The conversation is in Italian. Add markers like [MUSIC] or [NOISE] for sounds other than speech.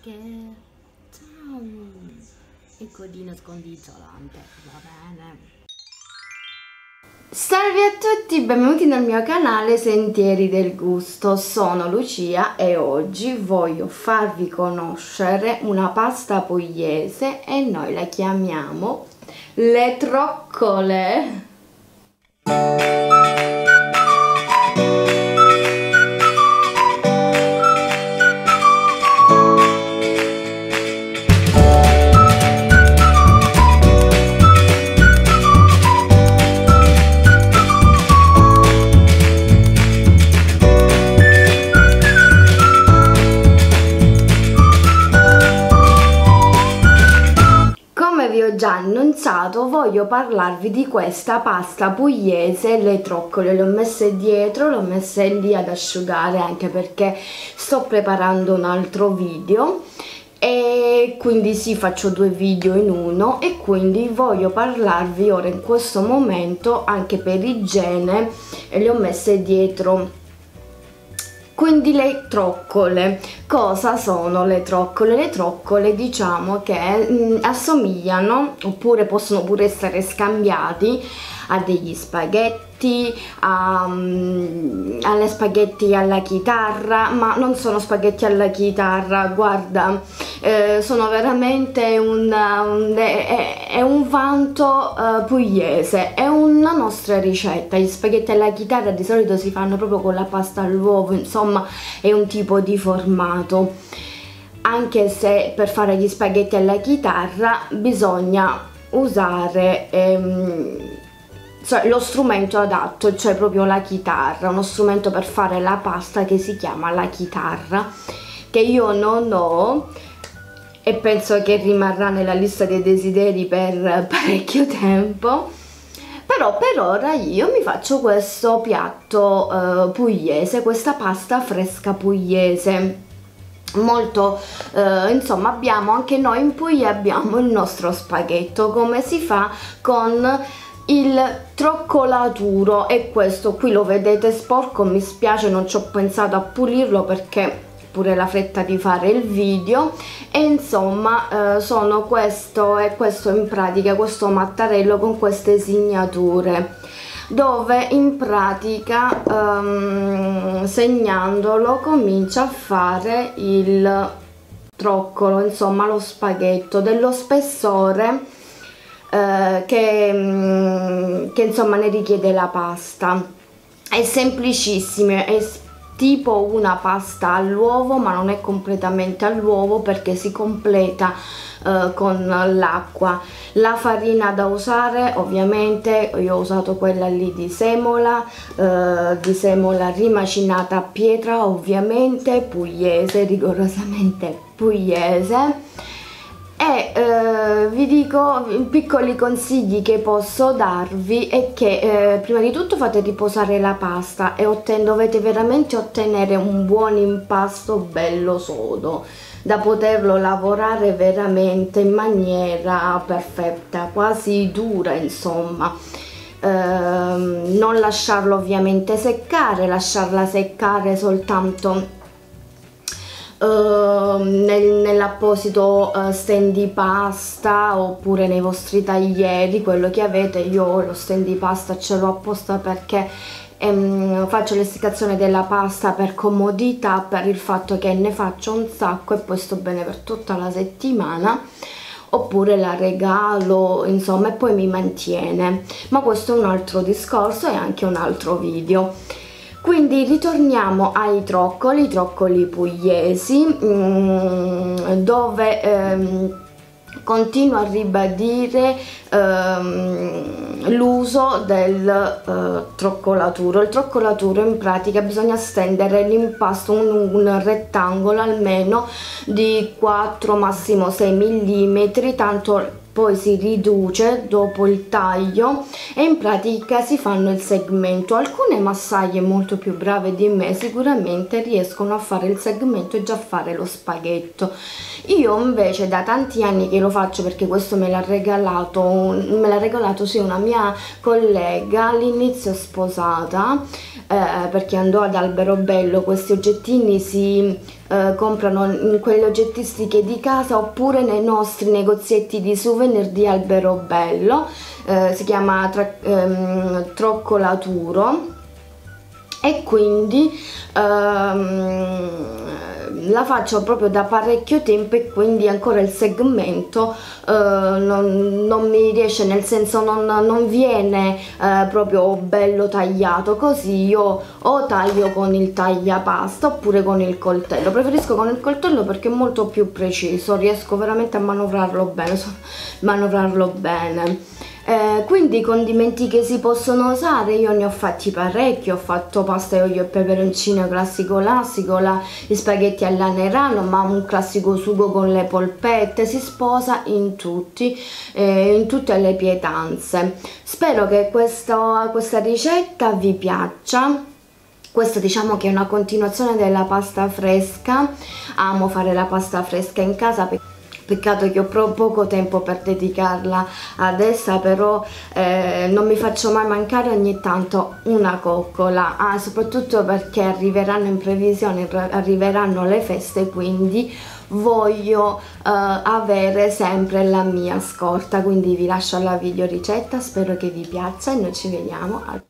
che ciao. Il codino scondicciolante va bene. Salve a tutti, benvenuti nel mio canale Sentieri del Gusto, sono Lucia e oggi voglio farvi conoscere una pasta pugliese e noi la chiamiamo le troccole. Già annunciato voglio parlarvi di questa pasta pugliese le troccole le ho messe dietro le ho messe lì ad asciugare anche perché sto preparando un altro video. E quindi sì faccio due video in uno e quindi voglio parlarvi ora in questo momento anche per igiene le ho messe dietro quindi le troccole, cosa sono le troccole? Le troccole diciamo che mh, mm, assomigliano oppure possono pure essere scambiati a degli spaghetti spaghetti, um, alle spaghetti alla chitarra, ma non sono spaghetti alla chitarra, guarda, eh, sono veramente un, un, è, è un vanto uh, pugliese, è una nostra ricetta, gli spaghetti alla chitarra di solito si fanno proprio con la pasta all'uovo, insomma è un tipo di formato. Anche se per fare gli spaghetti alla chitarra bisogna usare ehm, cioè, lo strumento adatto, cioè proprio la chitarra, uno strumento per fare la pasta che si chiama la chitarra, che io non ho e penso che rimarrà nella lista dei desideri per parecchio tempo. Però per ora io mi faccio questo piatto uh, pugliese, questa pasta fresca pugliese molto eh, insomma abbiamo anche noi in Puglia abbiamo il nostro spaghetto come si fa con il troccolaturo e questo qui lo vedete sporco mi spiace non ci ho pensato a pulirlo perché pure la fretta di fare il video. E insomma eh, sono questo e questo in pratica questo mattarello con queste segnature dove in pratica um, segnandolo comincia a fare il troccolo insomma lo spaghetto dello spessore eh, che, mm, che insomma ne richiede la pasta. È semplicissimo è tipo una pasta all'uovo ma non è completamente all'uovo perché si completa eh, con l'acqua. La farina da usare ovviamente io ho usato quella lì di semola eh, di semola rimacinata a pietra ovviamente pugliese [LAUGHS] rigorosamente pugliese e eh, vi dico piccoli consigli che posso darvi è che eh, prima di tutto fate riposare la pasta e dovete veramente ottenere un buon impasto bello sodo da poterlo lavorare veramente in maniera perfetta quasi dura insomma. Eh, non lasciarlo ovviamente seccare lasciarla seccare soltanto uh, nel, nell'apposito uh, stand di pasta oppure nei vostri taglieri quello che avete io lo stand di pasta ce l'ho apposta perché ehm, faccio l'essiccazione della pasta per comodità per il fatto che ne faccio un sacco e poi sto bene per tutta la settimana oppure la regalo insomma e poi mi mantiene. Ma questo è un altro discorso e anche un altro video quindi ritorniamo ai troccoli, troccoli pugliesi mm, dove ehm, continuo a ribadire ehm, l'uso del eh, troccolaturo. Il troccolaturo in pratica bisogna stendere l'impasto un, un rettangolo almeno di 4 massimo 6 mm tanto poi si riduce dopo il taglio e in pratica si fanno il segmento. Alcune massaglie molto più brave di me sicuramente riescono a fare il segmento e già fare lo spaghetto. Io invece da tanti anni che lo faccio perché questo me l'ha regalato me l'ha regalato sì una mia collega all'inizio sposata eh, perché andò ad Alberobello questi oggettini si eh, comprano in quelle oggettistiche di casa oppure nei nostri negozietti di souvenir di Alberobello eh, si chiama tra, ehm, Troccolaturo. E quindi ehm, la faccio proprio da parecchio tempo e quindi ancora il segmento eh, non, non, mi riesce nel senso non, non viene eh, proprio bello tagliato. Così io o taglio con il tagliapasta oppure con il coltello. Preferisco con il coltello perché è molto più preciso riesco veramente a manovrarlo bene manovrarlo bene eh, quindi i condimenti che si possono usare io ne ho fatti parecchi ho fatto pasta e olio e peperoncino classico classico la, gli spaghetti all'anerano ma un classico sugo con le polpette si sposa in tutti eh, in tutte le pietanze. Spero che questo, questa ricetta vi piaccia. Questa diciamo che è una continuazione della pasta fresca. Amo fare la pasta fresca in casa perché peccato che ho poco tempo per dedicarla ad essa però eh, non mi faccio mai mancare ogni tanto una coccola ah, soprattutto perché arriveranno in previsione arriveranno le feste quindi voglio eh, avere sempre la mia scorta quindi vi lascio alla video ricetta spero che vi piaccia e noi ci vediamo al